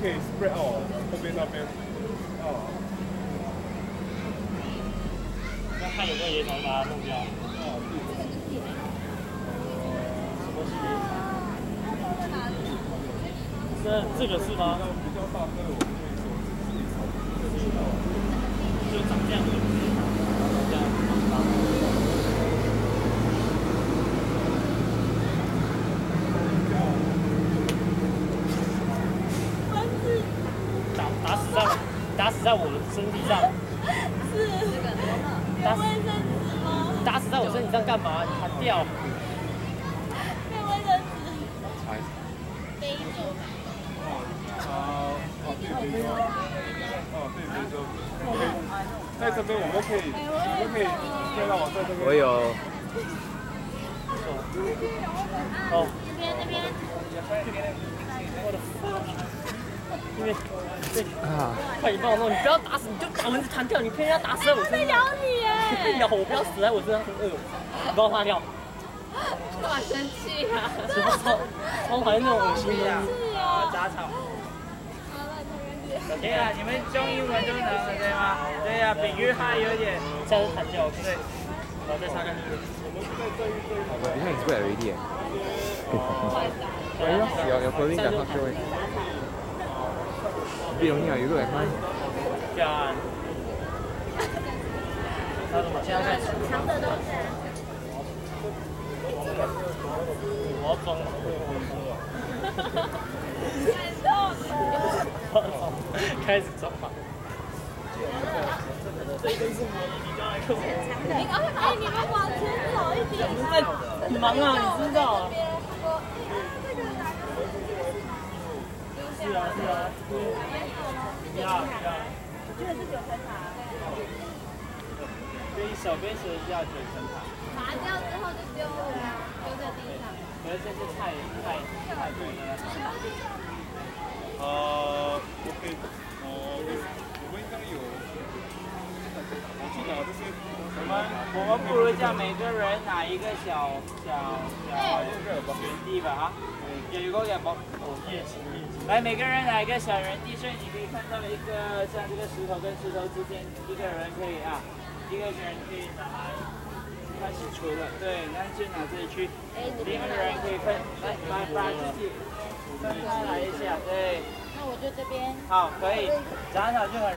可以 spread out 后边那边。哦。那看有没有野草把它弄掉。哦，这这个是吗？比较大颗的，我们可以说自己炒，自己炒。就长这样子，这样。打打死在打死在我的身体上，是打死？打死在我身体上干嘛？你弹掉。被卫生纸。猜。杯酒。啊，哦对非洲，哦对非洲，可以，在这边我们可以，我们可以可以让我在这边。我有。哦，那边那边。对啊，快点帮我弄，你不要打死，你就把蚊子弹掉，你偏要打死在我身上。咬你耶！咬我，不要死在我身上，很恶。你帮我擦掉。干嘛生气啊？什么超超讨厌那种恶心的。是啊。杂草。好了，同学姐。对啊，你们中英文都能了对吗？对呀，比约翰有点。下次弹掉，对。然后再擦干净。你看你是不是 LED？哎呀，有有 on here, you look at mine. 干。他怎么现在在吃？长的都是。我要装了。太痛了。开始装了。这根是我的，你刚才跟我。你赶快，哎，你们往前走一点。我们在忙啊，你知道啊。是啊是啊。呀呀。我觉得是九层塔。跟，小杯是要九层塔。拔掉之后就丢了，丢在地上。可是这是太太太贵了。呃，OK，哦，有，我去拿这些。我们我们不如叫每个人拿一个小小小圆地吧啊，有一个两包。来，每个人拿一个小圆地，所以你可以看到一个像这个石头跟石头之间，一个人可以啊，一个人可以拿来开始出了，对，那就拿这里去，另一个人可以分，来把把自己分开来一下，对。那我就这边。好，可以，杂草就很。